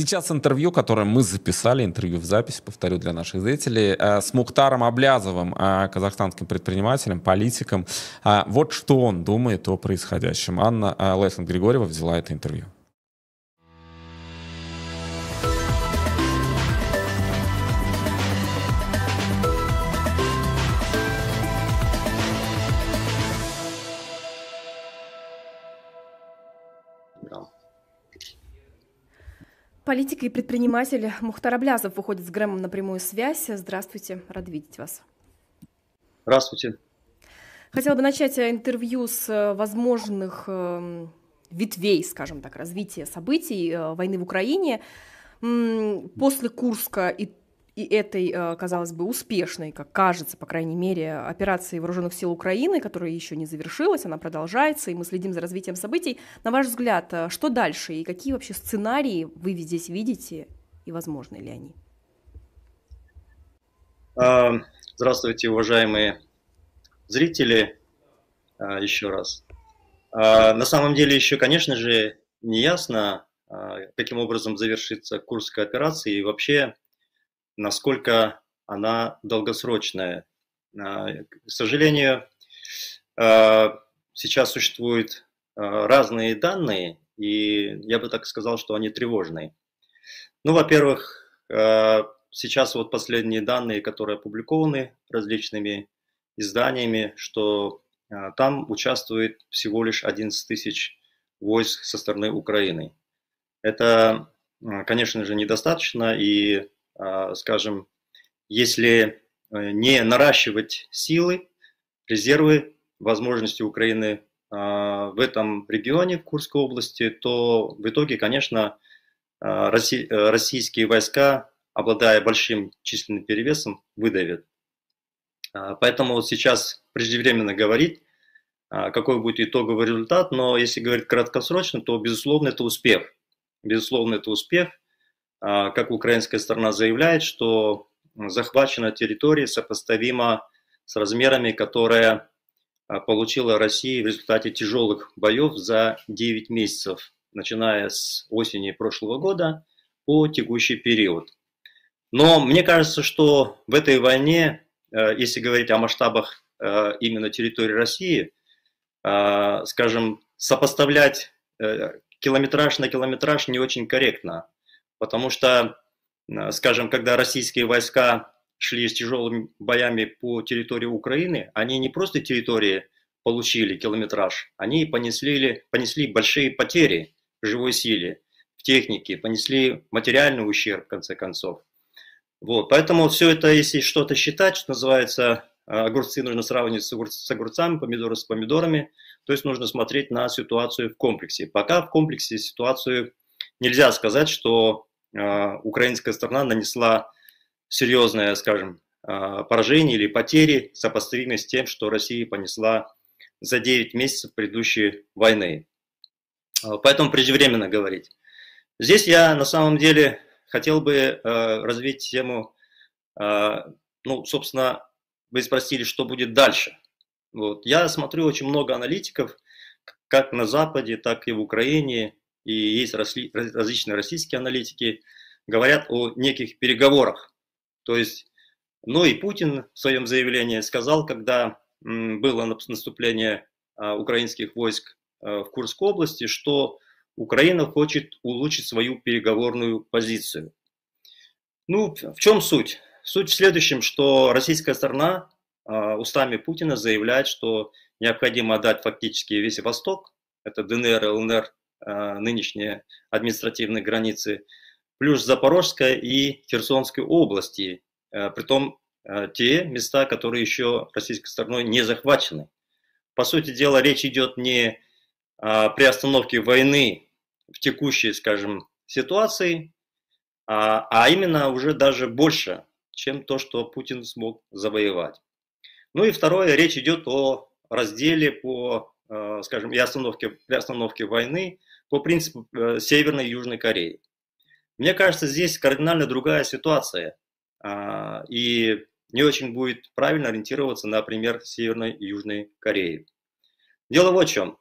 Сейчас интервью, которое мы записали, интервью в запись, повторю для наших зрителей, э, с Мухтаром Аблязовым, э, казахстанским предпринимателем, политиком. Э, вот что он думает о происходящем. Анна Лесен Григорьева взяла это интервью. Политик и предприниматель Мухтар Аблязов выходит с Грэмом на прямую связь. Здравствуйте, рад видеть вас. Здравствуйте. Хотела бы начать интервью с э, возможных эм, ветвей, скажем так, развития событий э, войны в Украине. После Курска и и этой, э, казалось бы, успешной, как кажется, по крайней мере, операции вооруженных сил Украины, которая еще не завершилась, она продолжается, и мы следим за развитием событий. На ваш взгляд, э, что дальше и какие вообще сценарии вы здесь видите и возможны ли они? А, здравствуйте, уважаемые зрители, а, еще раз. А, на самом деле еще, конечно же, не ясно, каким образом завершится Курская операция и вообще насколько она долгосрочная. А, к сожалению, а, сейчас существуют а, разные данные, и я бы так сказал, что они тревожные. Ну, во-первых, сейчас вот последние данные, которые опубликованы различными изданиями, что там участвует всего лишь 11 тысяч войск со стороны Украины. Это, конечно же, недостаточно, и скажем, если э, не наращивать силы, резервы, возможности Украины а, в этом регионе, в Курской области, то в итоге, конечно, а, э, российские войска, обладая большим численным перевесом, выдавят. Поэтому вот сейчас преждевременно говорить, какой будет итоговый результат, но если говорить краткосрочно, то, безусловно, это успех. Безусловно, это успех – а, как украинская сторона заявляет, что захвачена территория сопоставима с размерами, которые а, получила Россия в результате тяжелых боев за 9 месяцев, начиная с осени прошлого года по текущий период. Но мне кажется, что в этой войне, э, если говорить о масштабах э, именно территории России, э, скажем, сопоставлять километраж на километраж не очень корректно. Потому что, э, скажем, когда российские войска шли с тяжелыми боями по территории Украины, они не просто территории получили километраж, они понесли, понесли большие потери в живой силе, в технике, понесли материальный ущерб, в конце концов. Вот, поэтому все это, если что-то считать, что называется, э, огурцы нужно сравнивать с огурцами, помидоры с помидорами, то есть нужно смотреть на ситуацию в комплексе. Пока в комплексе ситуацию нельзя сказать, что украинская сторона нанесла серьезное, скажем, а, поражение или потери, сопоставимые с тем, что Россия понесла за 9 месяцев предыдущей войны. А, поэтому преждевременно говорить. Здесь я на самом деле хотел бы развить тему, ну, собственно, вы спросили, что будет дальше. Вот. Я смотрю очень много аналитиков, как на Западе, так и в Украине, и есть различные российские аналитики, говорят о неких переговорах. То есть, ну и Путин в своем заявлении сказал, когда было наступление а, украинских войск а, в Курской области, что Украина хочет улучшить свою переговорную позицию. Ну, в чем суть? Суть в следующем, что российская сторона а, устами Путина заявляет, что необходимо отдать фактически весь Восток, это ДНР, ЛНР, нынешние административные границы, плюс Запорожская и Херсонской области, э, притом э, те места, которые еще российской стороной не захвачены. По сути дела, речь идет не при остановке войны в текущей, скажем, ситуации, а, а именно уже даже больше, чем то, что Путин смог завоевать. Ну и второе, речь идет о разделе по, скажем, и остановке, при остановке войны по принципу э, Северной и Южной Кореи. Мне кажется, здесь кардинально другая ситуация, а, и не очень будет правильно ориентироваться на пример Северной и Южной Кореи. Дело вот в чем.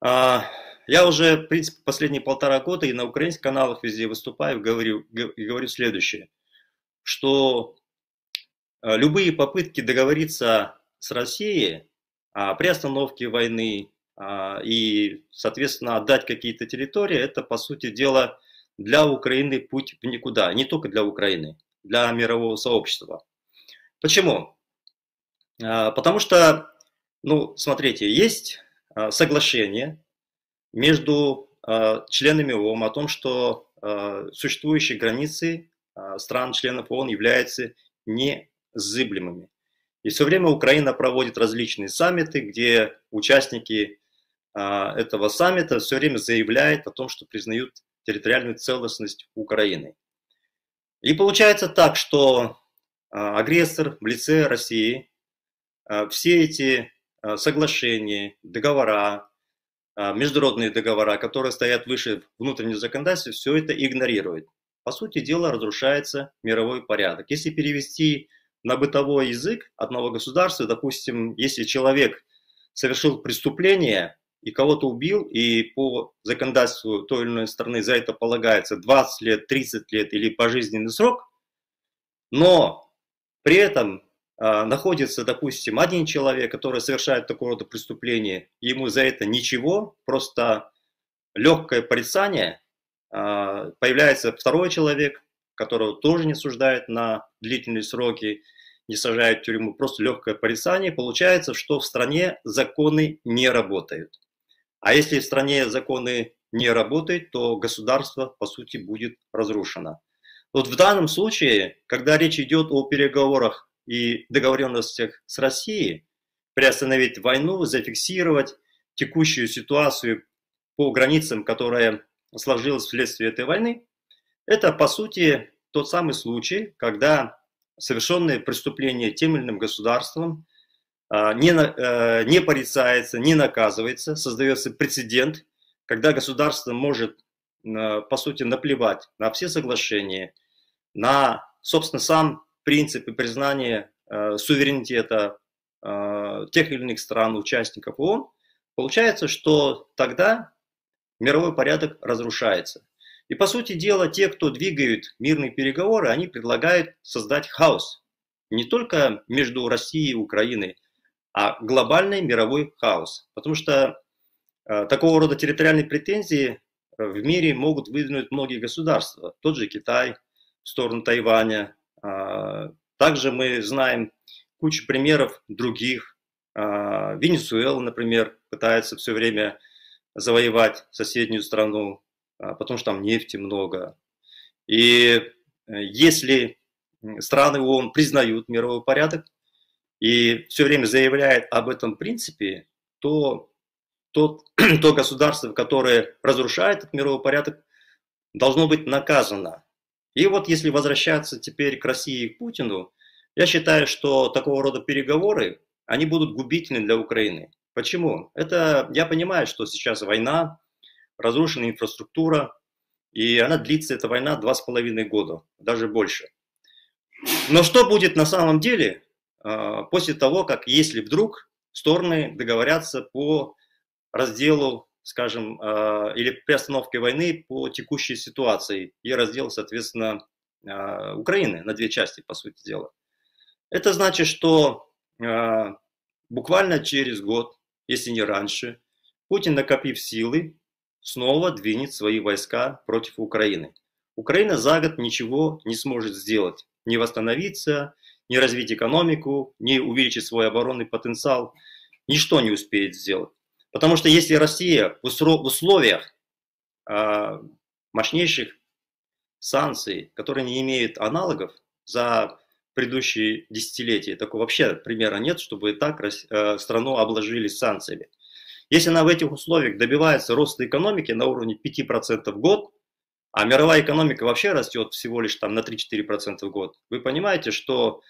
А, Я уже, в принципе, последние полтора года и на украинских каналах везде выступаю, говорю, говорю следующее, что э, любые попытки договориться с Россией о приостановке войны и, соответственно, отдать какие-то территории, это, по сути дела, для Украины путь в никуда. Не только для Украины, для мирового сообщества. Почему? А, потому что, ну, смотрите, есть а, соглашение между членами ООН о том, что существующие границы стран-членов ООН являются незыблемыми. И все время Украина проводит различные саммиты, где участники этого саммита все время заявляют о том, что признают территориальную целостность Украины. И получается так, что а, агрессор в лице России а, все эти а, соглашения, договора, международные договора, которые стоят выше внутреннего законодательства, все это игнорирует. По сути дела, разрушается мировой порядок. Если перевести на бытовой язык одного государства, допустим, если человек совершил преступление, и кого-то убил, и по законодательству той или иной страны за это полагается 20 лет, 30 лет или пожизненный срок, но при этом э, находится, допустим, один человек, который совершает такого рода преступление, ему за это ничего, просто легкое порицание, э, появляется второй человек, которого тоже не суждают на длительные сроки, не сажают в тюрьму, просто легкое порицание, получается, что в стране законы не работают. А если в стране законы не работают, то государство, по сути, будет разрушено. Вот в данном случае, когда речь идет о переговорах и договоренностях с Россией, приостановить войну, зафиксировать текущую ситуацию по границам, которая сложилась вследствие этой войны, это, по сути, тот самый случай, когда совершенные преступления тем или иным государством не, э, не порицается, не наказывается, создается прецедент, когда государство может, по сути, наплевать на все соглашения, на, собственно, сам принцип и признание э, суверенитета э, тех или иных стран, участников ООН, получается, что тогда мировой порядок разрушается. И, по сути дела, те, кто двигают мирные переговоры, они предлагают создать хаос. Не только между Россией и Украиной, а глобальный мировой хаос. Потому что э, такого рода территориальные претензии э, в мире могут выдвинуть многие государства. Тот же Китай в сторону Тайваня. Э, также мы знаем кучу примеров других. Э, Венесуэла, например, пытается все время завоевать соседнюю страну, э, потому что там нефти много. И э, если страны ООН признают мировой порядок, и все время заявляет об этом принципе, то, то, то государство, которое разрушает этот мировой порядок, должно быть наказано. И вот если возвращаться теперь к России и к Путину, я считаю, что такого рода переговоры, они будут губительны для Украины. Почему? Это, я понимаю, что сейчас война, разрушена инфраструктура, и она длится, эта война, два с половиной года, даже больше. Но что будет на самом деле, после того, как если вдруг стороны договорятся по разделу, скажем, а, или приостановке войны по текущей ситуации и раздел, соответственно, а, Украины на две части, по сути дела. Это значит, что буквально через год, если не раньше, Путин, накопив силы, снова двинет свои войска против Украины. Украина за год ничего не сможет сделать, не восстановиться, не развить экономику, не увеличить свой оборонный потенциал, ничто не успеет сделать. Потому что если Россия в условиях а, мощнейших санкций, которые не имеют аналогов за предыдущие десятилетия, такого вообще примера нет, чтобы так э, страну обложили санкциями. Если она в этих условиях добивается роста экономики на уровне 5% в год, а мировая экономика вообще растет всего лишь там на 3-4% в год, вы понимаете, что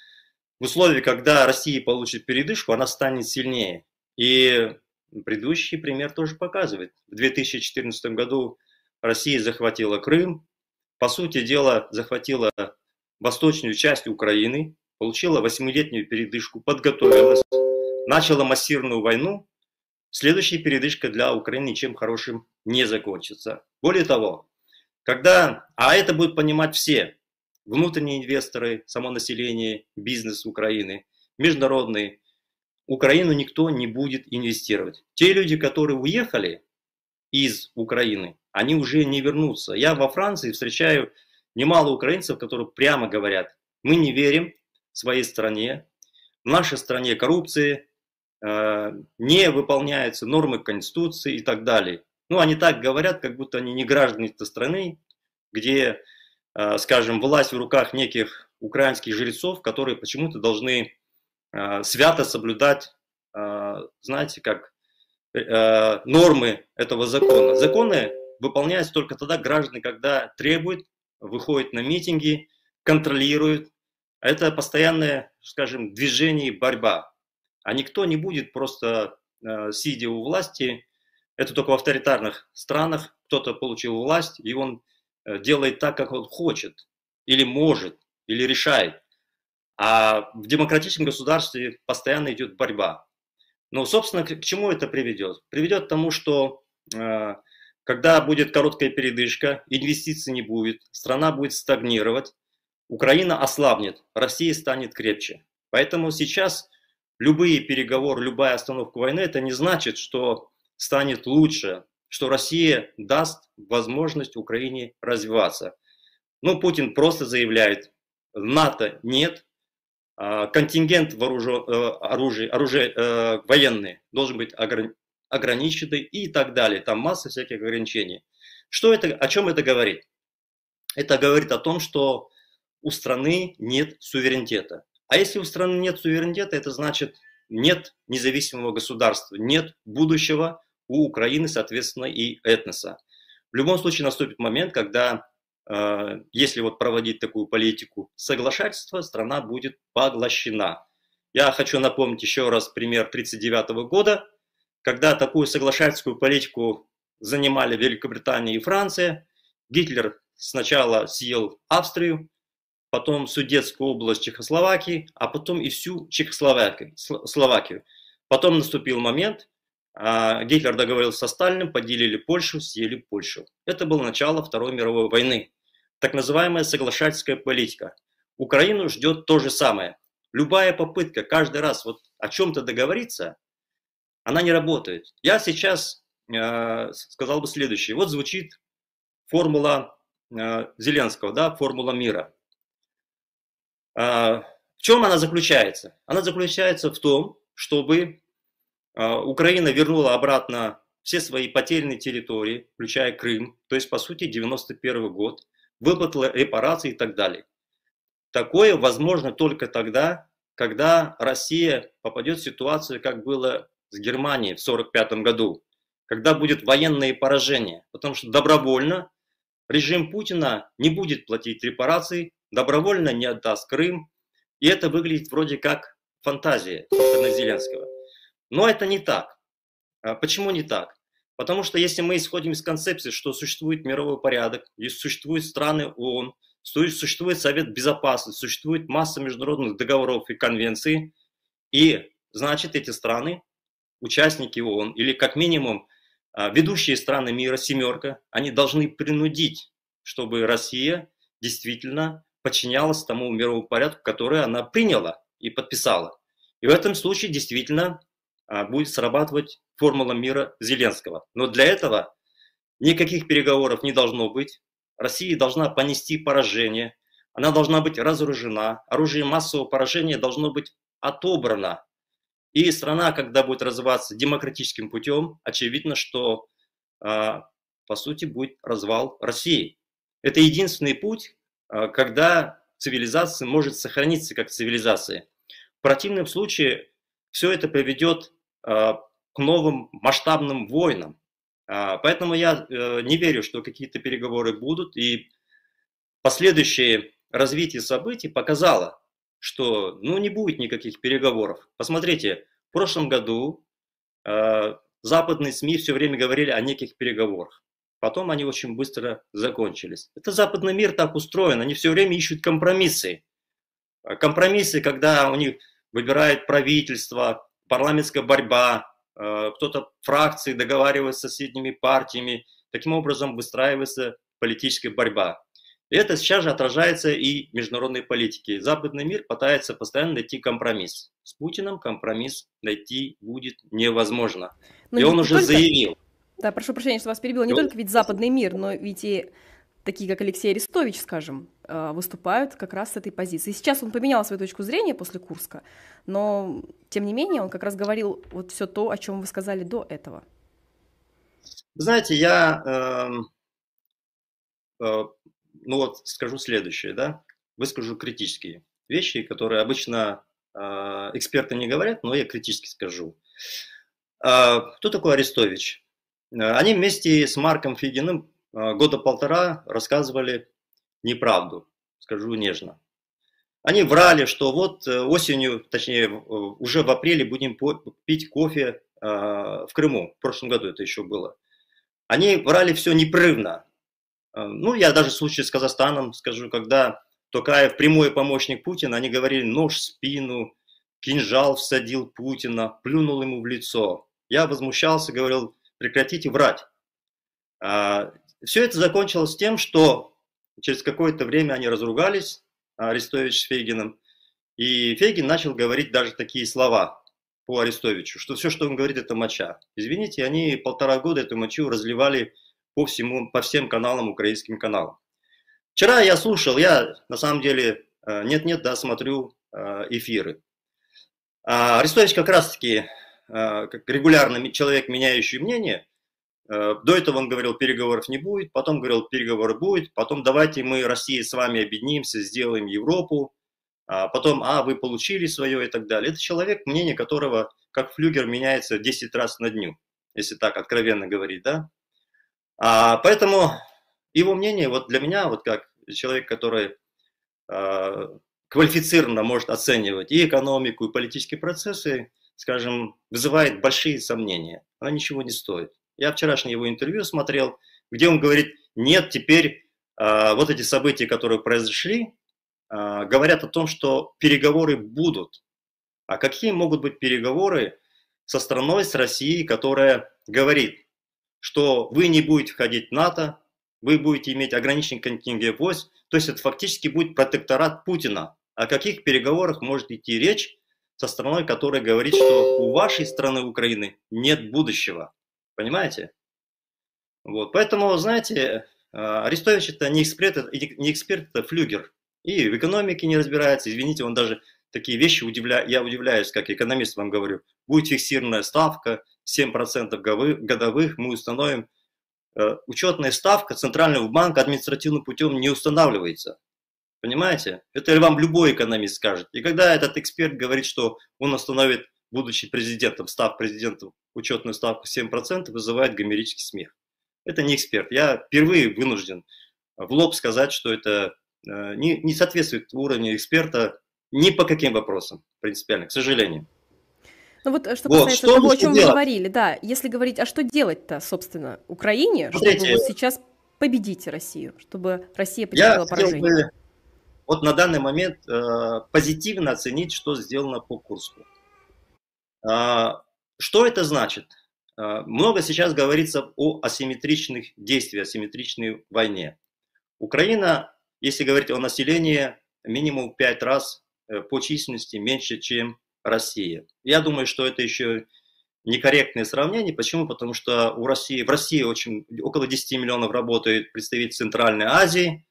в условиях, когда Россия получит передышку, она станет сильнее. И предыдущий пример тоже показывает. В 2014 году Россия захватила Крым, по сути дела захватила восточную часть Украины, получила восьмилетнюю передышку, подготовилась, начала массированную войну, следующая передышка для Украины ничем хорошим не закончится. Более того, когда, а это будут понимать все, внутренние инвесторы, само население, бизнес Украины, международные, Украину никто не будет инвестировать. Те люди, которые уехали из Украины, они уже не вернутся. Я во Франции встречаю немало украинцев, которые прямо говорят, мы не верим своей стране, в нашей стране коррупции, э, не выполняются нормы Конституции и так далее. Ну, они так говорят, как будто они не граждане этой страны, где, э, скажем, власть в руках неких украинских жрецов, которые почему-то должны э, свято соблюдать, знаете, как нормы этого закона. Законы выполняются только тогда граждане, когда требуют, выходят на митинги, контролируют, это постоянное, скажем, движение и борьба. А никто не будет просто э, сидя у власти, это только в авторитарных странах, кто-то получил власть, и он э, делает так, как он хочет, или может, или решает. А в демократическом государстве постоянно идет борьба. Но, собственно, к чему это приведет? Приведет к тому, что э, когда будет короткая передышка, инвестиций не будет, страна будет стагнировать, Украина ослабнет, Россия станет крепче. Поэтому сейчас любые переговоры, любая остановка войны, это не значит, что станет лучше, что Россия даст возможность Украине развиваться. Ну, Путин просто заявляет, НАТО нет, а, контингент вооружен, э, оружия, оружия э, военный должен быть ограниченный и так далее. Там масса всяких ограничений. Что это, о чем это говорит? Это говорит о том, что у страны нет суверенитета. А если у страны нет суверенитета, это значит нет независимого государства, нет будущего у Украины, соответственно, и этноса. В любом случае наступит момент, когда, э, если вот проводить такую политику соглашательства, страна будет поглощена. Я хочу напомнить еще раз пример 1939 года, когда такую соглашательскую политику занимали Великобритания и Франция. Гитлер сначала съел Австрию, потом Судетскую область Чехословакии, а потом и всю Чехословакию. Словакию. Потом наступил момент, Гитлер договорился со Сталиным, поделили Польшу, съели Польшу. Это было начало Второй мировой войны. Так называемая соглашательская политика. Украину ждет то же самое. Любая попытка каждый раз вот о чем-то договориться, она не работает. Я сейчас э, сказал бы следующее. Вот звучит формула э, Зеленского, да, формула мира. А, в чем она заключается? Она заключается в том, чтобы а, Украина вернула обратно все свои потерянные территории, включая Крым, то есть, по сути, 91 год, выплатила репарации и так далее. Такое возможно только тогда, когда Россия попадет в ситуацию, как было с Германией в 1945 году, когда будет военное поражение, потому что добровольно режим Путина не будет платить репарации добровольно не отдаст Крым. И это выглядит вроде как фантазия со Зеленского. Но это не так. А почему не так? Потому что если мы исходим из концепции, что существует мировой порядок, существуют страны ООН, существует Совет Безопасности, существует масса международных договоров и конвенций, и значит эти страны, участники ООН, или как минимум а, ведущие страны мира, семерка, они должны принудить, чтобы Россия действительно подчинялась тому мировому порядку, который она приняла и подписала. И в этом случае действительно будет срабатывать формула мира Зеленского. Но для этого никаких переговоров не должно быть. Россия должна понести поражение, она должна быть разоружена, оружие массового поражения должно быть отобрано. И страна, когда будет развиваться демократическим путем, очевидно, что а, по сути будет развал России. Это единственный путь, а, когда цивилизация может сохраниться как цивилизация. В противном случае все это приведет а, к новым масштабным войнам. А, поэтому я э, не верю, что какие-то переговоры будут. И последующее развитие событий показало, что ну, не будет никаких переговоров. Посмотрите, в прошлом году западные СМИ все время говорили о неких переговорах. Потом они очень быстро закончились. Это западный мир так устроен, они все время ищут компромиссы. Компромиссы, когда у них выбирает правительство, парламентская борьба, кто-то фракции договаривается с соседними партиями, таким образом выстраивается политическая борьба. И это сейчас же отражается и в международной политике. Западный мир пытается постоянно найти компромисс. С Путиным компромисс найти будет невозможно. Но и он уже только... заявил. Да, прошу прощения, что вас перебила. Не и только ведь западный мир, но ведь и такие, как Алексей Арестович, скажем, э, выступают как раз с этой позиции. Сейчас он поменял свою точку зрения после Курска, но, тем не менее, он как раз говорил вот все то, о чем вы сказали до этого. Знаете, я э, э, ну вот скажу следующее, да, выскажу критические вещи, которые обычно э, эксперты не говорят, но я критически скажу. Э, кто такой Арестович? Они вместе с Марком Фигиным э, года полтора рассказывали неправду, скажу нежно. Они врали, что вот осенью, точнее уже в апреле будем пить кофе в Крыму. В прошлом году это еще было. Они врали все непрерывно. Э, ну, я даже в случае с Казахстаном скажу, когда Токаев, прямой помощник Путина, они говорили нож в спину, кинжал всадил Путина, плюнул ему в лицо. Я возмущался, говорил, прекратите врать. А, Все это закончилось тем, что через какое-то время они разругались, Арестович с Фейгином, и Фейгин начал говорить даже такие слова по Арестовичу, что все, что он говорит, это моча. Извините, они полтора года эту мочу разливали по, всему, по всем каналам, украинским каналам. Вчера я слушал, я на самом деле э, нет-нет, да, смотрю э, эфиры. А Арестович как раз-таки, э, как регулярный человек, меняющий мнение, до этого он говорил, переговоров не будет, потом говорил, переговоры будет, потом давайте мы, Россия, с вами объединимся, сделаем Европу, а потом, а, вы получили свое и так далее. Это человек, мнение которого, как флюгер, меняется 10 раз на дню, если так откровенно говорить, да. А, поэтому его мнение вот для меня, вот как человек, который а, квалифицированно может оценивать и экономику, и политические процессы, скажем, вызывает большие сомнения. Она ничего не стоит. Я вчерашнее его интервью смотрел, где он говорит, нет, теперь а, вот эти события, которые произошли, а, говорят о том, что переговоры будут. А какие могут быть переговоры со страной, с Россией, которая говорит, что вы не будете входить в НАТО, вы будете иметь ограниченный контингент войск, то есть это фактически будет протекторат Путина. О каких переговорах может идти речь со страной, которая говорит, что у вашей страны Украины нет будущего? Понимаете? Вот, поэтому, знаете, а, Арестович это не эксперт, не эксперт, это флюгер. И в экономике не разбирается, извините, он даже такие вещи удивляет, я удивляюсь, как экономист вам говорю, будет фиксированная ставка, 7% годовых мы установим. Э, учетная ставка Центрального банка административным путем не устанавливается. Понимаете? Это вам любой экономист скажет. И когда этот эксперт говорит, что он установит, будучи президентом, став президентом, учетную ставку 7%, вызывает гомерический смех. Это не эксперт. Я впервые вынужден в лоб сказать, что это э, не, не соответствует уровню эксперта ни по каким вопросам принципиально, к сожалению. Ну вот э, что вот, касается что того, о чем делать? вы говорили, да, если говорить, а что делать-то, собственно, Украине, Смотрите, чтобы вот сейчас победить Россию, чтобы Россия потерпела я поражение? Бы, вот на данный момент э, позитивно оценить, что сделано по Курску. Э, что это значит? Э, много сейчас говорится о асимметричных действиях, асимметричной войне. Украина, если говорить о населении, минимум 5 раз э, по численности меньше, чем Россия. Я думаю, что это еще некорректное сравнение. Почему? Потому что у России, в России очень, около 10 миллионов работает представитель Центральной Азии,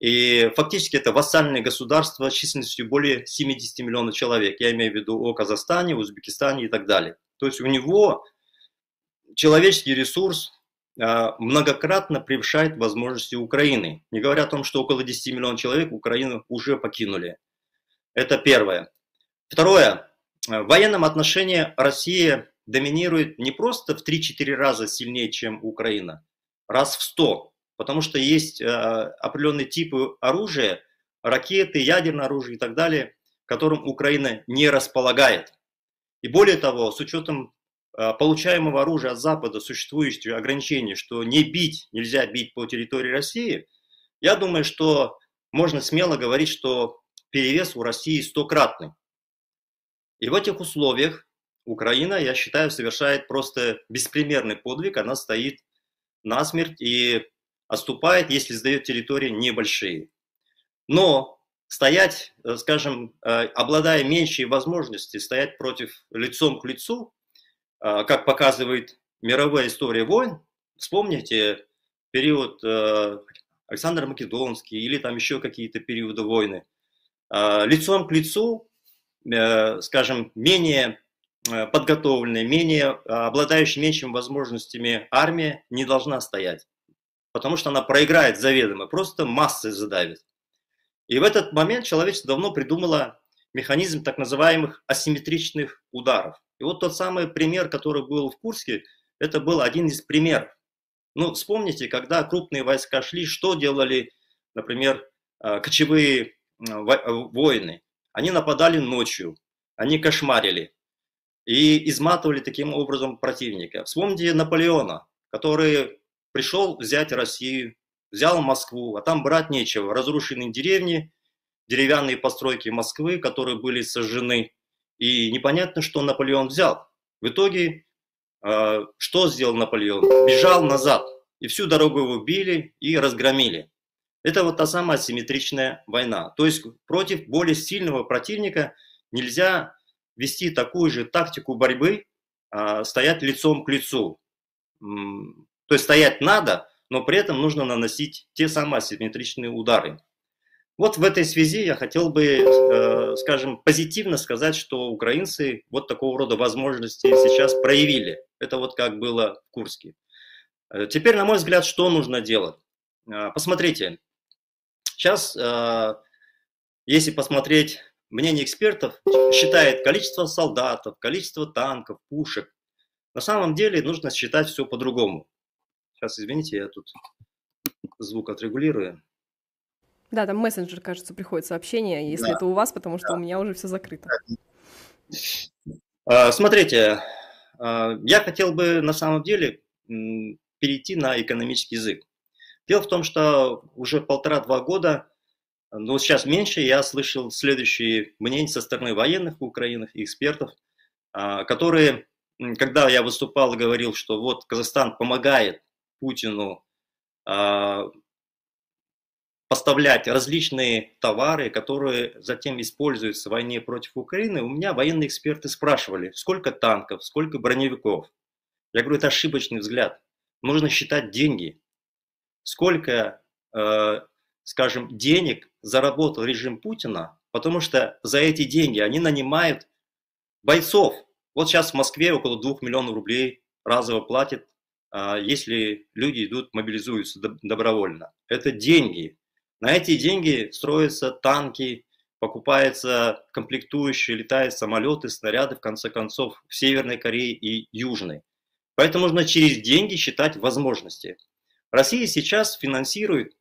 и фактически это вассальное государство с численностью более 70 миллионов человек. Я имею в виду о Казахстане, Узбекистане и так далее. То есть у него человеческий ресурс а, многократно превышает возможности Украины. Не говоря о том, что около 10 миллионов человек Украину уже покинули. Это первое. Второе. В военном отношении Россия доминирует не просто в 3-4 раза сильнее, чем Украина, раз в 100, потому что есть э, определенные типы оружия, ракеты, ядерное оружие и так далее, которым Украина не располагает. И более того, с учетом э, получаемого оружия от Запада, существующих ограничений, что не бить, нельзя бить по территории России, я думаю, что можно смело говорить, что перевес у России стократный. И в этих условиях Украина, я считаю, совершает просто беспримерный подвиг. Она стоит насмерть и отступает, если сдает территории небольшие. Но стоять, э, скажем, э, обладая меньшей возможности стоять против лицом к лицу, э, как показывает мировая история войн, вспомните период Александр Македонский или там еще какие-то периоды войны, лицом к лицу, скажем, менее подготовленная, менее обладающая меньшими возможностями армия не должна стоять, потому что она проиграет заведомо, просто массы задавит. И в этот момент человечество давно придумало механизм так называемых асимметричных ударов. И вот тот самый пример, который был в Курске, это был один из примеров. Ну, вспомните, когда крупные войска шли, что делали, например, э, кочевые э, воины. Они нападали ночью, они кошмарили и изматывали таким образом противника. Вспомните Наполеона, который пришел взять Россию, взял Москву, а там брать нечего. Разрушенные деревни, деревянные постройки Москвы, которые были сожжены. И непонятно, что Наполеон взял. В итоге, э, что сделал Наполеон? Бежал назад. И всю дорогу его били и разгромили. Это вот та самая асимметричная война. То есть против более сильного противника нельзя вести такую же тактику борьбы, э, стоять лицом к лицу. То есть стоять надо, но при этом нужно наносить те самые асимметричные удары. Вот в этой связи я хотел бы, э, скажем, позитивно сказать, что украинцы вот такого рода возможности сейчас проявили. Это вот как было в Курске. Э, теперь, на мой взгляд, что нужно делать? Э, посмотрите, сейчас, если посмотреть мнение экспертов, считает количество солдатов, количество танков, пушек. На самом деле нужно считать все по-другому. Сейчас, извините, я тут звук отрегулирую. Да, там мессенджер, кажется, приходит сообщение, если да. это у вас, потому что да. у меня уже все закрыто. А, смотрите, а, я хотел бы на самом деле перейти на экономический язык. Дело в том, что уже полтора-два года, ну сейчас меньше, я слышал следующие мнения со стороны военных Украины и экспертов, а, которые, когда я выступал и говорил, что вот Казахстан помогает Путину а, поставлять различные товары, которые затем используются в войне против Украины, у меня военные эксперты спрашивали, сколько танков, сколько броневиков. Я говорю, это ошибочный взгляд. Нужно считать деньги. Сколько, э, скажем, денег заработал режим Путина, потому что за эти деньги они нанимают бойцов. Вот сейчас в Москве около 2 миллионов рублей разово платят если люди идут, мобилизуются добровольно. Это деньги. На эти деньги строятся танки, покупаются комплектующие, летают самолеты, снаряды, в конце концов, в Северной Корее и Южной. Поэтому нужно через деньги считать возможности. Россия сейчас финансирует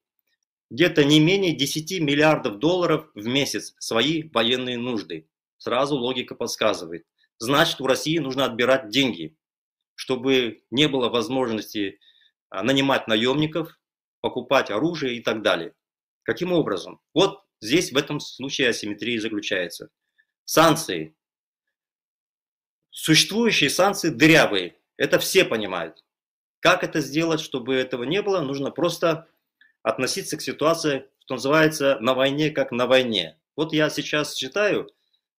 где-то не менее 10 миллиардов долларов в месяц свои военные нужды. Сразу логика подсказывает. Значит, у России нужно отбирать деньги чтобы не было возможности а, нанимать наемников, покупать оружие и так далее. Каким образом? Вот здесь в этом случае асимметрия заключается. Санкции. Существующие санкции дырявые. Это все понимают. Как это сделать, чтобы этого не было? Нужно просто относиться к ситуации, что называется, на войне как на войне. Вот я сейчас считаю,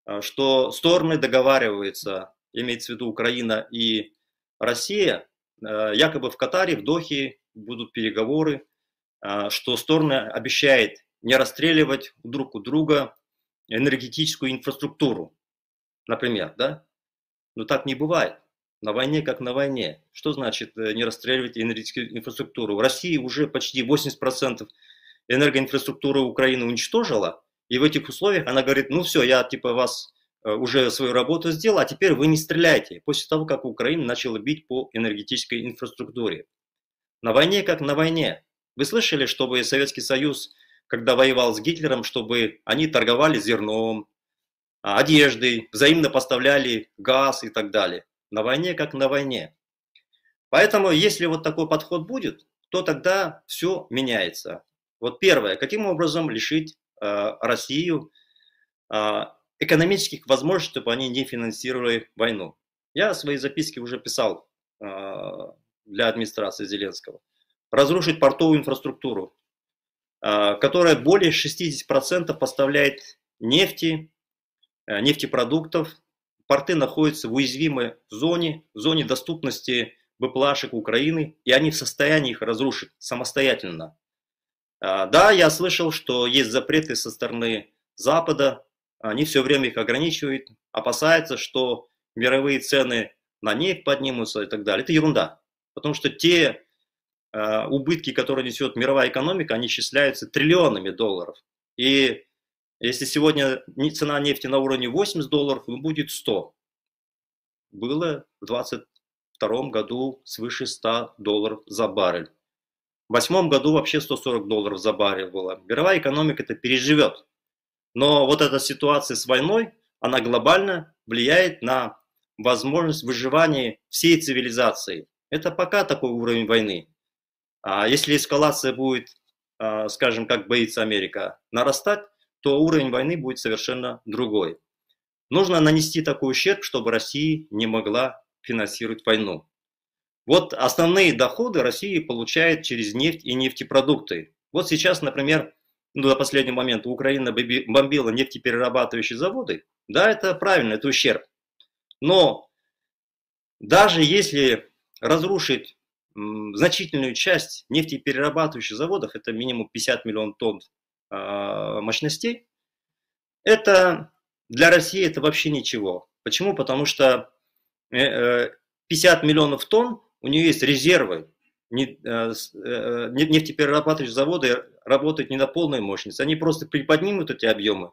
а, что стороны договариваются, имеется в виду Украина и Россия, э, якобы в Катаре, в Дохе будут переговоры, э, что стороны обещает не расстреливать друг у друга энергетическую инфраструктуру, например, да? Но так не бывает. На войне как на войне. Что значит э, не расстреливать энергетическую инфраструктуру? В России уже почти 80% энергоинфраструктуры Украины уничтожила, и в этих условиях она говорит, ну все, я типа вас уже свою работу сделал, а теперь вы не стреляете, после того, как Украина начала бить по энергетической инфраструктуре. На войне как на войне. Вы слышали, чтобы Советский Союз, когда воевал с Гитлером, чтобы они торговали зерном, а, одеждой, взаимно поставляли газ и так далее. На войне как на войне. Поэтому, если вот такой подход будет, то тогда все меняется. Вот первое, каким образом лишить э, Россию э, экономических возможностей, чтобы они не финансировали войну. Я свои записки уже писал для администрации Зеленского. Разрушить портовую инфраструктуру, которая более 60% поставляет нефти, нефтепродуктов. Порты находятся в уязвимой зоне, зоне доступности БПЛАшек Украины, и они в состоянии их разрушить самостоятельно. А, да, я слышал, что есть запреты со стороны Запада, они все время их ограничивают, опасаются, что мировые цены на нефть поднимутся и так далее. Это ерунда, потому что те э, убытки, которые несет мировая экономика, они исчисляются триллионами долларов. И если сегодня цена нефти на уровне 80 долларов, то будет 100. Было в 20 2022 году свыше 100 долларов за баррель. В 2008 году вообще 140 долларов за баррель было. Мировая экономика это переживет. Но вот эта ситуация с войной, она глобально влияет на возможность выживания всей цивилизации. Это пока такой уровень войны. А если эскалация будет, а, скажем, как боится Америка, нарастать, то уровень войны будет совершенно другой. Нужно нанести такой ущерб, чтобы Россия не могла финансирует войну. Вот основные доходы России получает через нефть и нефтепродукты. Вот сейчас, например, до последнего момента Украина бомбила нефтеперерабатывающие заводы. Да, это правильно, это ущерб. Но даже если разрушить значительную часть нефтеперерабатывающих заводов, это минимум 50 миллионов тонн э, мощностей, это для России это вообще ничего. Почему? Потому что 50 э, миллионов тонн, у нее есть резервы. Э, э, нефтеперерабатывающие заводы работают не на полной мощности, они просто приподнимут эти объемы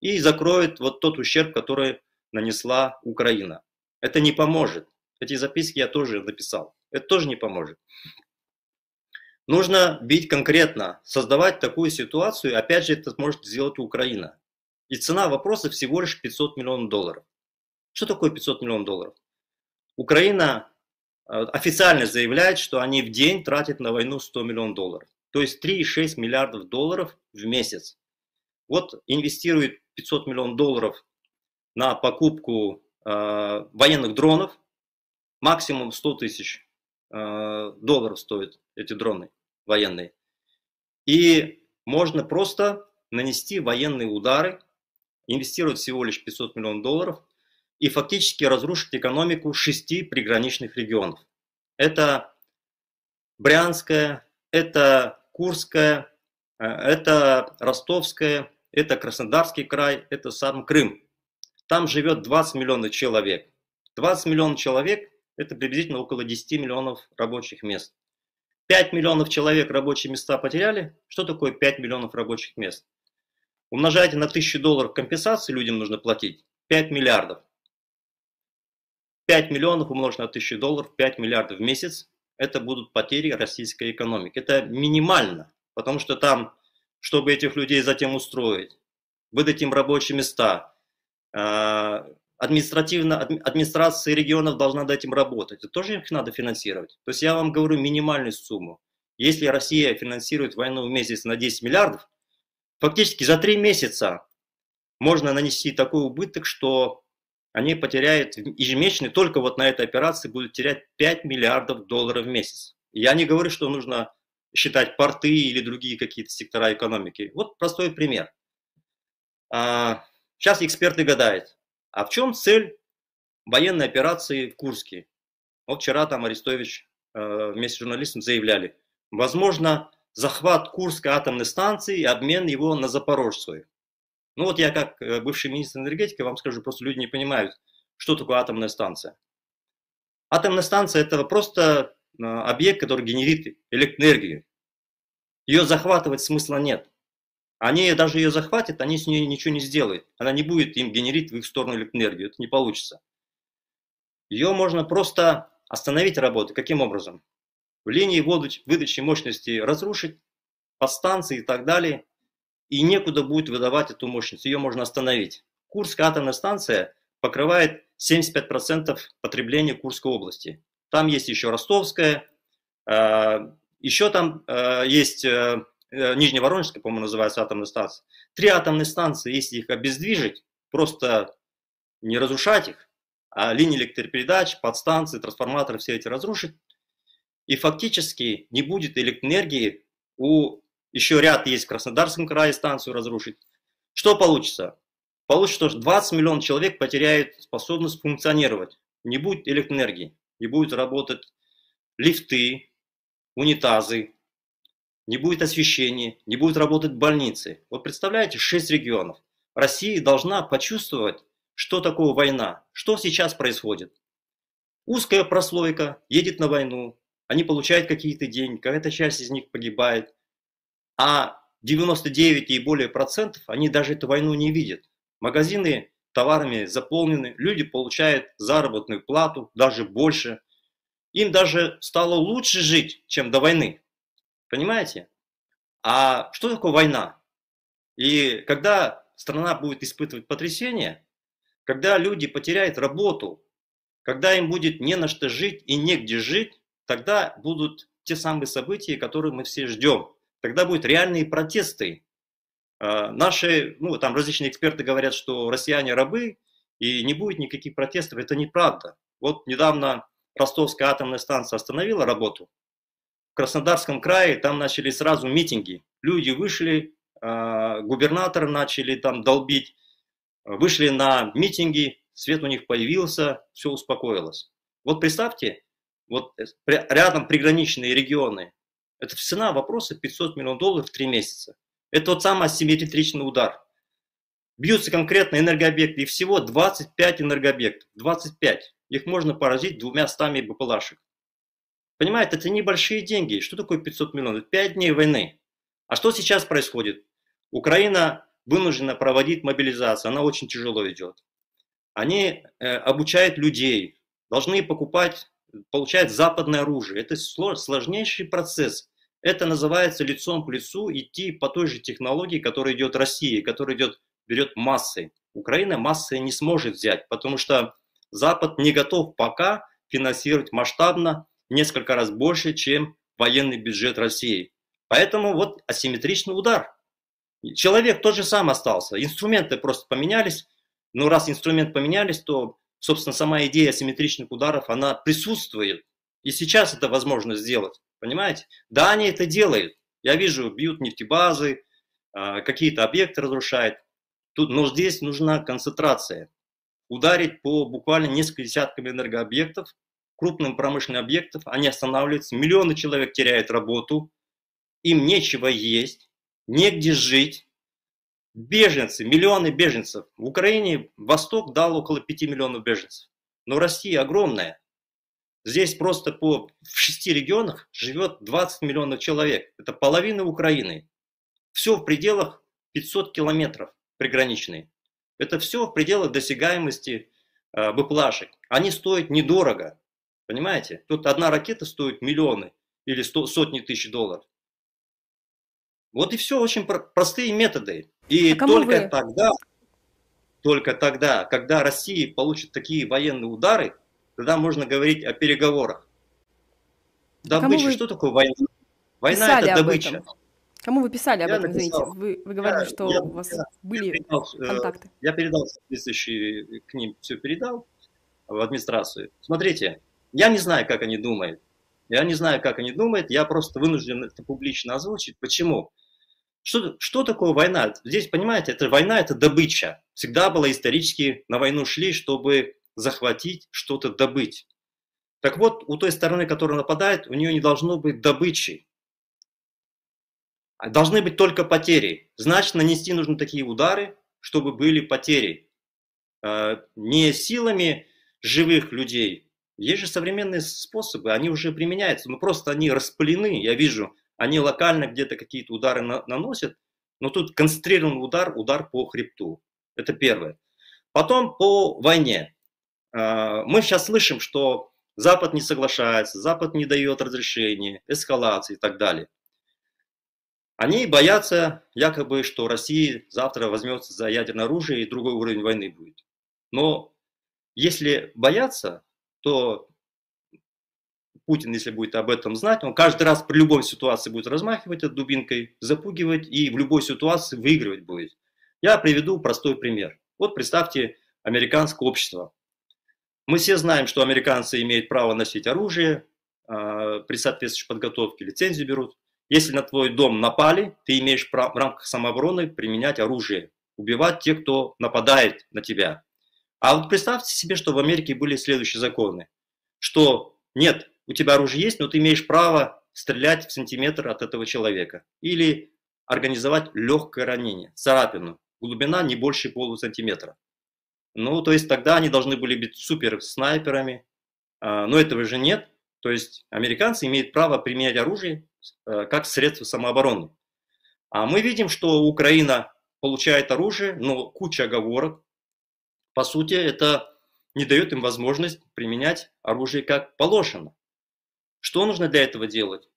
и закроют вот тот ущерб, который нанесла Украина. Это не поможет. Эти записки я тоже написал. Это тоже не поможет. Нужно бить конкретно, создавать такую ситуацию. Опять же, это может сделать Украина. И цена вопроса всего лишь 500 миллионов долларов. Что такое 500 миллионов долларов? Украина официально заявляет, что они в день тратят на войну 100 миллионов долларов. То есть 3,6 миллиардов долларов в месяц. Вот инвестирует 500 миллионов долларов на покупку э, военных дронов. Максимум 100 тысяч э, долларов стоят эти дроны военные. И можно просто нанести военные удары, инвестировать всего лишь 500 миллионов долларов – и фактически разрушить экономику шести приграничных регионов. Это Брянская, это Курская, э, это Ростовская, это Краснодарский край, это сам Крым. Там живет 20 миллионов человек. 20 миллионов человек – это приблизительно около 10 миллионов рабочих мест. 5 миллионов человек рабочие места потеряли. Что такое 5 миллионов рабочих мест? Умножайте на 1000 долларов компенсации людям нужно платить. 5 миллиардов. 5 миллионов умножить на 1000 долларов, 5 миллиардов в месяц, это будут потери российской экономики. Это минимально, потому что там, чтобы этих людей затем устроить, выдать им рабочие места, а, административно, администрация регионов должна дать им работать, это тоже их надо финансировать. То есть я вам говорю минимальную сумму. Если Россия финансирует войну в месяц на 10 миллиардов, фактически за 3 месяца можно нанести такой убыток, что они потеряют ежемесячно, только вот на этой операции будут терять 5 миллиардов долларов в месяц. Я не говорю, что нужно считать порты или другие какие-то сектора экономики. Вот простой пример. А, сейчас эксперты гадают, а в чем цель военной операции в Курске? Вот вчера там Арестович э, вместе с журналистом заявляли, возможно, захват Курской атомной станции и обмен его на Запорожскую. Ну вот я как э, бывший министр энергетики вам скажу, просто люди не понимают, что такое атомная станция. Атомная станция это просто э, объект, который генерит электроэнергию. Ее захватывать смысла нет. Они даже ее захватят, они с ней ничего не сделают. Она не будет им генерить в их сторону электроэнергию. Это не получится. Ее можно просто остановить работу. Каким образом? В линии выдачи мощности разрушить, по станции и так далее и некуда будет выдавать эту мощность, ее можно остановить. Курская атомная станция покрывает 75% потребления Курской области. Там есть еще Ростовская, а, еще там а, есть э, э, Нижневоронежская, по-моему, называется атомная станция. Три атомные станции, если их обездвижить, просто не разрушать их, а линии электропередач, подстанции, трансформаторы, все эти разрушить. И фактически не будет электроэнергии у... Еще ряд есть в Краснодарском крае станцию разрушить. Что получится? Получится, что 20 миллионов человек потеряют способность функционировать. Не будет электроэнергии, не будет работать лифты, унитазы, не будет освещения, не будет работать больницы. Вот представляете, 6 регионов. Россия должна почувствовать, что такое война, что сейчас происходит. Узкая прослойка едет на войну, они получают какие-то деньги, какая-то часть из них погибает, а 99 и более процентов, они даже эту войну не видят. Магазины товарами заполнены, люди получают заработную плату, даже больше. Им даже стало лучше жить, чем до войны. Понимаете? А что такое война? И когда страна будет испытывать потрясение, когда люди потеряют работу, когда им будет не на что жить и негде жить, тогда будут те самые события, которые мы все ждем. Тогда будут реальные протесты. А, наши, ну, там различные эксперты говорят, что россияне рабы, и не будет никаких протестов. Это неправда. Вот недавно Ростовская атомная станция остановила работу. В Краснодарском крае там начали сразу митинги. Люди вышли, а, губернаторы начали там долбить, вышли на митинги, свет у них появился, все успокоилось. Вот представьте, вот э, рядом приграничные регионы, это цена вопроса 500 миллионов долларов в три месяца. Это тот самый асимметричный удар. Бьются конкретно энергообъекты, и всего 25 энергообъектов, 25. Их можно поразить двумя стами БПЛАшек. Понимаете, это небольшие деньги. Что такое 500 миллионов? 5 дней войны. А что сейчас происходит? Украина вынуждена проводить мобилизацию, она очень тяжело идет. Они э, обучают людей, должны покупать получает западное оружие. Это сложнейший процесс. Это называется лицом к лицу идти по той же технологии, которая идет Россия, которая идет, берет массой. Украина массой не сможет взять, потому что Запад не готов пока финансировать масштабно несколько раз больше, чем военный бюджет России. Поэтому вот асимметричный удар. Человек тот же сам остался, инструменты просто поменялись, но раз инструмент поменялись, то собственно, сама идея асимметричных ударов, она присутствует. И сейчас это возможно сделать, понимаете? Да, они это делают. Я вижу, бьют нефтебазы, а, какие-то объекты разрушают. Тут, но здесь нужна концентрация. Ударить по буквально несколько десяткам энергообъектов, крупным промышленных объектов, они останавливаются, миллионы человек теряют работу, им нечего есть, негде жить, Беженцы, миллионы беженцев. В Украине Восток дал около 5 миллионов беженцев. Но Россия огромная. Здесь просто по, в шести регионах живет 20 миллионов человек. Это половина Украины. Все в пределах 500 километров приграничные. Это все в пределах досягаемости э, БПЛАшек. Они стоят недорого. Понимаете? Тут одна ракета стоит миллионы или сто, сотни тысяч долларов. Вот и все, очень простые методы. И а только вы? тогда, только тогда, когда Россия получит такие военные удары, тогда можно говорить о переговорах. Добыча, что такое война? Война это добыча. Этом? Кому вы писали об я этом, написал, извините? Вы, вы говорили, я, что я, у вас я, были я передал, э, контакты. Я передал соответствующие к ним, все передал в администрацию. Смотрите, я не знаю, как они думают. Я не знаю, как они думают, я просто вынужден это публично озвучить. Почему? Что, что такое война? Здесь, понимаете, это война – это добыча. Всегда было исторически, на войну шли, чтобы захватить, что-то добыть. Так вот, у той стороны, которая нападает, у нее не должно быть добычи. А должны быть только потери. Значит, нанести нужно такие удары, чтобы были потери. А, не силами живых людей. Есть же современные способы, они уже применяются, но просто они распылены. Я вижу, они локально где-то какие-то удары на, наносят, но тут концентрированный удар, удар по хребту. Это первое. Потом по войне. А, мы сейчас слышим, что Запад не соглашается, Запад не дает разрешения, эскалации и так далее. Они боятся якобы, что Россия завтра возьмется за ядерное оружие и другой уровень войны будет. Но если боятся, то Путин, если будет об этом знать, он каждый раз при любой ситуации будет размахивать этой дубинкой, запугивать и в любой ситуации выигрывать будет. Я приведу простой пример. Вот представьте американское общество. Мы все знаем, что американцы имеют право носить оружие, э, при соответствующей подготовке лицензию берут. Если на твой дом напали, ты имеешь право в рамках самообороны применять оружие, убивать тех, кто нападает на тебя. А вот представьте себе, что в Америке были следующие законы, что нет, у тебя оружие есть, но ты имеешь право стрелять в сантиметр от этого человека. Или организовать легкое ранение, царапину, глубина не больше полусантиметра. Ну, то есть тогда они должны были быть супер снайперами, а, но этого же нет. То есть американцы имеют право применять оружие э, как средство самообороны. А мы видим, что Украина получает оружие, но куча оговорок. По сути, это не дает им возможность применять оружие как положено. Что нужно для этого делать?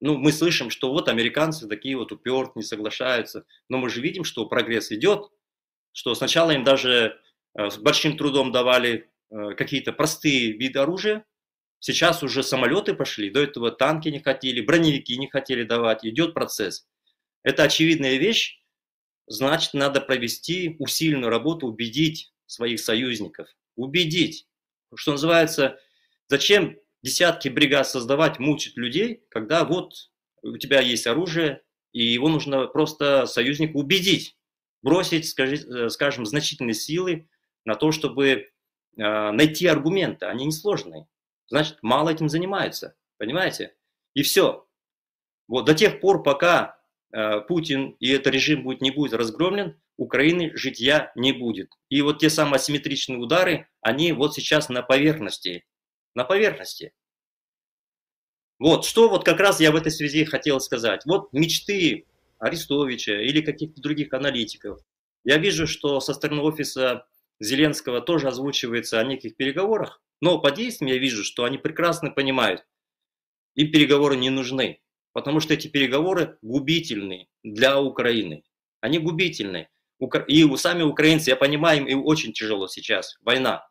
Ну, мы слышим, что вот американцы такие вот уперт, не соглашаются, но мы же видим, что прогресс идет, что сначала им даже с большим трудом давали э, какие-то простые виды оружия, сейчас уже самолеты пошли, до этого танки не хотели, броневики не хотели давать, идет процесс. Это очевидная вещь, значит, надо провести усиленную работу, убедить своих союзников, убедить, что называется, зачем десятки бригад создавать, мучить людей, когда вот у тебя есть оружие, и его нужно просто союзнику убедить, бросить, э, скажем, значительные силы на то, чтобы э, найти аргументы. Они несложные. Значит, мало этим занимаются. Понимаете? И все. Вот до тех пор, пока э, Путин и этот режим будет, не будет разгромлен, Украины житья не будет. И вот те самые асимметричные удары, они вот сейчас на поверхности на поверхности. Вот, что вот как раз я в этой связи хотел сказать. Вот мечты Арестовича или каких-то других аналитиков. Я вижу, что со стороны офиса Зеленского тоже озвучивается о неких переговорах, но по действиям я вижу, что они прекрасно понимают, им переговоры не нужны, потому что эти переговоры губительны для Украины. Они губительны. И сами украинцы, я понимаю, им очень тяжело сейчас, война.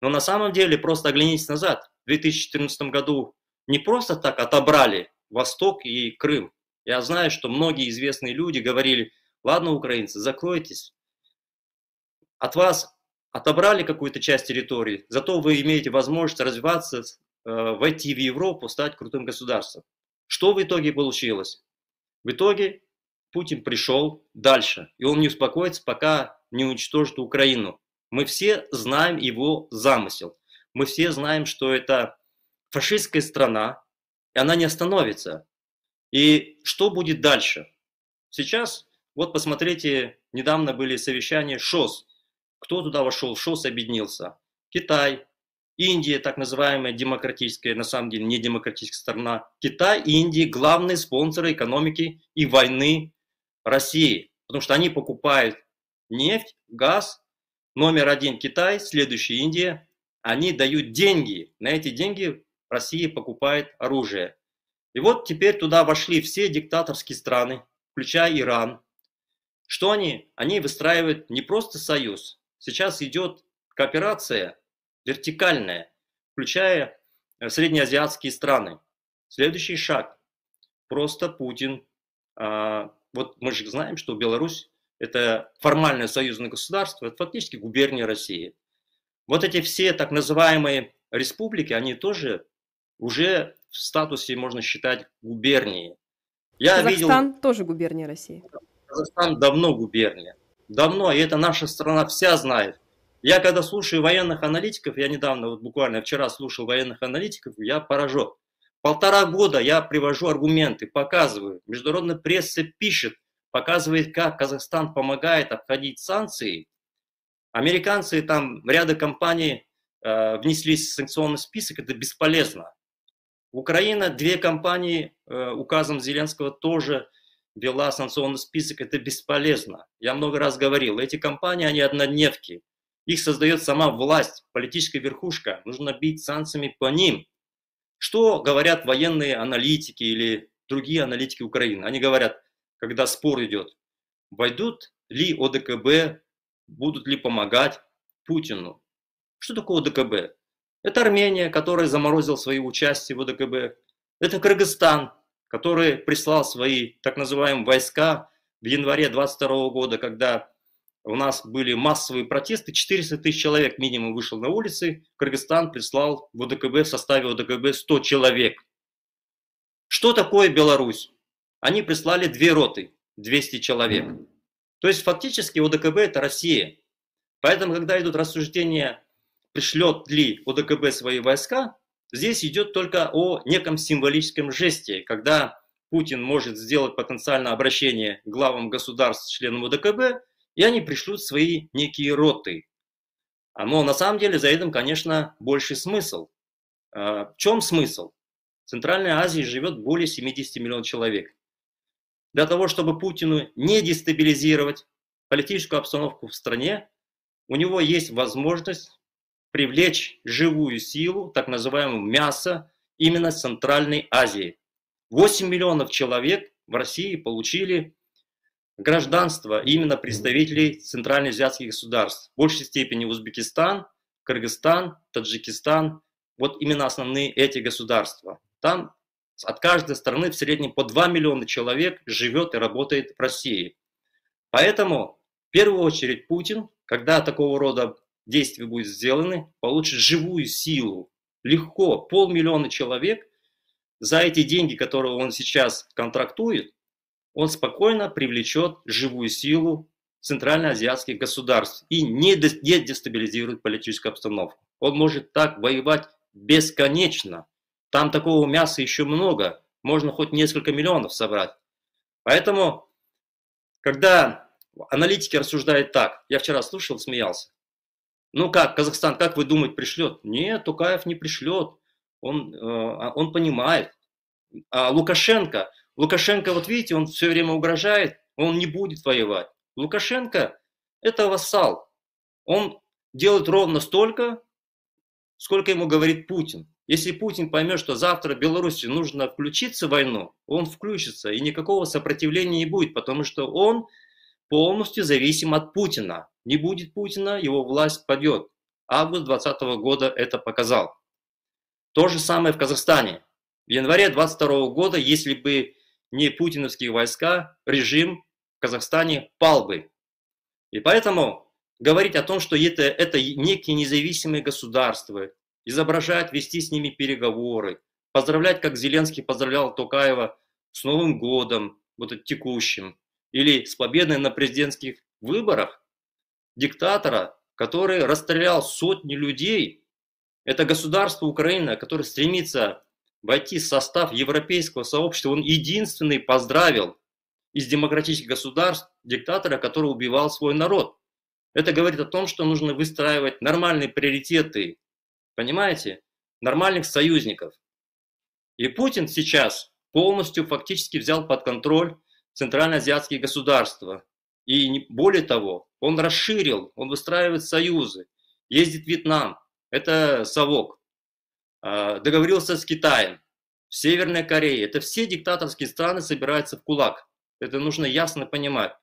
Но на самом деле просто оглянитесь назад. В 2014 году не просто так отобрали Восток и Крым. Я знаю, что многие известные люди говорили, ладно, украинцы, закройтесь. От вас отобрали какую-то часть территории, зато вы имеете возможность развиваться, э, войти в Европу, стать крутым государством. Что в итоге получилось? В итоге Путин пришел дальше, и он не успокоится, пока не уничтожит Украину. Мы все знаем его замысел. Мы все знаем, что это фашистская страна, и она не остановится. И что будет дальше? Сейчас, вот посмотрите, недавно были совещания ШОС. Кто туда вошел? ШОС объединился. Китай, Индия, так называемая демократическая, на самом деле не демократическая страна. Китай и Индия – главные спонсоры экономики и войны России, потому что они покупают нефть, газ Номер один Китай, следующий Индия. Они дают деньги. На эти деньги Россия покупает оружие. И вот теперь туда вошли все диктаторские страны, включая Иран. Что они? Они выстраивают не просто союз. Сейчас идет кооперация вертикальная, включая э, среднеазиатские страны. Следующий шаг. Просто Путин. А, вот мы же знаем, что Беларусь это формальное союзное государство, это фактически губерния России. Вот эти все так называемые республики, они тоже уже в статусе, можно считать, губернии. Я Казахстан видел... тоже губерния России. Казахстан давно губерния. Давно, и это наша страна вся знает. Я когда слушаю военных аналитиков, я недавно, вот буквально вчера слушал военных аналитиков, я поражен. Полтора года я привожу аргументы, показываю. Международная пресса пишет, показывает, как Казахстан помогает обходить санкции. Американцы там, ряда компаний э, внеслись санкционный список, это бесполезно. Украина, две компании э, указом Зеленского тоже вела санкционный список, это бесполезно. Я много раз говорил, эти компании, они однодневки. Их создает сама власть, политическая верхушка. Нужно бить санкциями по ним. Что говорят военные аналитики или другие аналитики Украины? Они говорят, когда спор идет, войдут ли ОДКБ, будут ли помогать Путину. Что такое ОДКБ? Это Армения, которая заморозила свои участие в ОДКБ. Это Кыргызстан, который прислал свои так называемые войска в январе 22 года, когда у нас были массовые протесты, 400 тысяч человек минимум вышел на улицы, Кыргызстан прислал в ОДКБ в составе ОДКБ 100 человек. Что такое Беларусь? Они прислали две роты, 200 человек. То есть фактически ОДКБ это Россия. Поэтому, когда идут рассуждения, пришлет ли ОДКБ свои войска, здесь идет только о неком символическом жесте, когда Путин может сделать потенциально обращение главам государств, членам ОДКБ, и они пришлют свои некие роты. А, но на самом деле за этим, конечно, больший смысл. А, в чем смысл? В Центральной Азии живет более 70 миллионов человек. Для того, чтобы Путину не дестабилизировать политическую обстановку в стране, у него есть возможность привлечь живую силу, так называемую мясо, именно с Центральной Азии. 8 миллионов человек в России получили гражданство именно представителей центральноазиатских государств. В большей степени Узбекистан, Кыргызстан, Таджикистан. Вот именно основные эти государства. Там от каждой страны в среднем по 2 миллиона человек живет и работает в России. Поэтому в первую очередь Путин, когда такого рода действия будут сделаны, получит живую силу. Легко, полмиллиона человек за эти деньги, которые он сейчас контрактует, он спокойно привлечет живую силу центральноазиатских государств и не дестабилизирует политическую обстановку. Он может так воевать бесконечно. Там такого мяса еще много, можно хоть несколько миллионов собрать. Поэтому, когда аналитики рассуждают так, я вчера слушал, смеялся. Ну как, Казахстан, как вы думаете, пришлет? Нет, Тукаев не пришлет он, э, он понимает. А Лукашенко, Лукашенко, вот видите, он все время угрожает, он не будет воевать. Лукашенко – это вассал. Он делает ровно столько, сколько ему говорит Путин. Если Путин поймет, что завтра Беларуси нужно включиться в войну, он включится, и никакого сопротивления не будет, потому что он полностью зависим от Путина. Не будет Путина, его власть падет. Август 2020 года это показал. То же самое в Казахстане. В январе 22 года, если бы не путиновские войска, режим в Казахстане пал бы. И поэтому говорить о том, что это, это некие независимые государства, изображать, вести с ними переговоры, поздравлять, как Зеленский поздравлял Токаева с Новым годом, вот текущим, или с победой на президентских выборах, диктатора, который расстрелял сотни людей это государство Украина, которое стремится войти в состав европейского сообщества. Он единственный поздравил из демократических государств диктатора, который убивал свой народ. Это говорит о том, что нужно выстраивать нормальные приоритеты, понимаете, нормальных союзников. И Путин сейчас полностью фактически взял под контроль центральноазиатские государства. И более того, он расширил, он выстраивает союзы, ездит в Вьетнам, это совок. А, договорился с Китаем, в Северной Корее. Это все диктаторские страны собираются в кулак. Это нужно ясно понимать.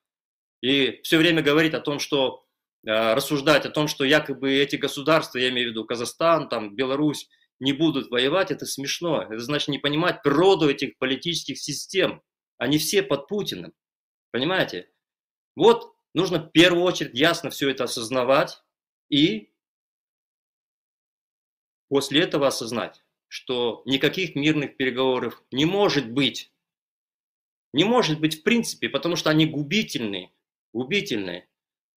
И все время говорить о том, что а, рассуждать о том, что якобы эти государства, я имею в виду Казахстан, там, Беларусь, не будут воевать, это смешно. Это значит не понимать природу этих политических систем. Они все под Путиным. Понимаете? Вот нужно в первую очередь ясно все это осознавать и после этого осознать, что никаких мирных переговоров не может быть. Не может быть в принципе, потому что они губительные, губительные.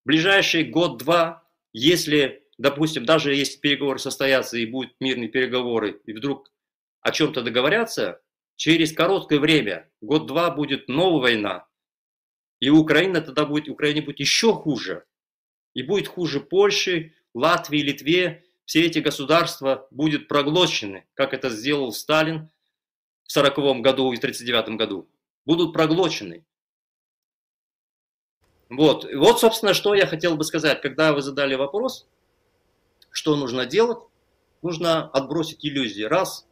В ближайший год-два, если, допустим, даже если переговоры состоятся и будут мирные переговоры, и вдруг о чем-то договорятся, через короткое время, год-два будет новая война, и Украина тогда будет, Украине будет еще хуже. И будет хуже Польши, Латвии, Литве, все эти государства будут проглочены, как это сделал Сталин в 1940 году и 1939 году. Будут проглочены. Вот. вот, собственно, что я хотел бы сказать. Когда вы задали вопрос, что нужно делать, нужно отбросить иллюзии. Раз,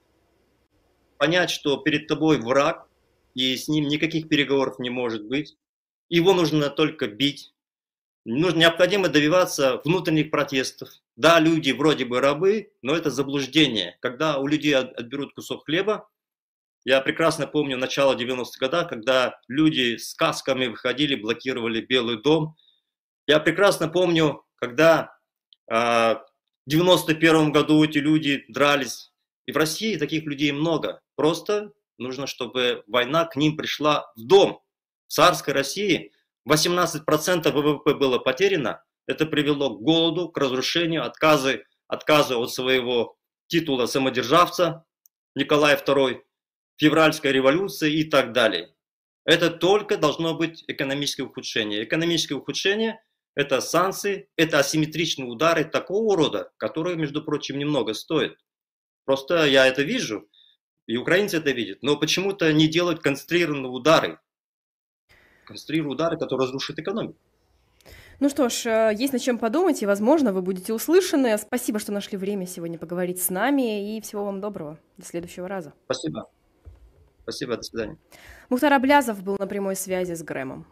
понять, что перед тобой враг, и с ним никаких переговоров не может быть. Его нужно только бить, нужно, необходимо добиваться внутренних протестов. Да, люди вроде бы рабы, но это заблуждение. Когда у людей отберут кусок хлеба, я прекрасно помню начало 90-х годов, когда люди с касками выходили, блокировали Белый дом, Я прекрасно помню, когда в 91 году эти люди дрались, и в России таких людей много. Просто нужно, чтобы война к ним пришла в дом. Царской России 18% ВВП было потеряно. Это привело к голоду, к разрушению, отказы, отказы от своего титула самодержавца Николая II, февральская революция и так далее. Это только должно быть экономическое ухудшение. Экономическое ухудшение – это санкции, это асимметричные удары такого рода, которые, между прочим, немного стоят. Просто я это вижу, и украинцы это видят, но почему-то не делают концентрированные удары. Концентрированные удары, которые разрушат экономику. Ну что ж, э, есть над чем подумать, и, возможно, вы будете услышаны. Спасибо, что нашли время сегодня поговорить с нами, и всего вам доброго. До следующего раза. Спасибо. Спасибо, до свидания. Мухтар Аблязов был на прямой связи с Грэмом.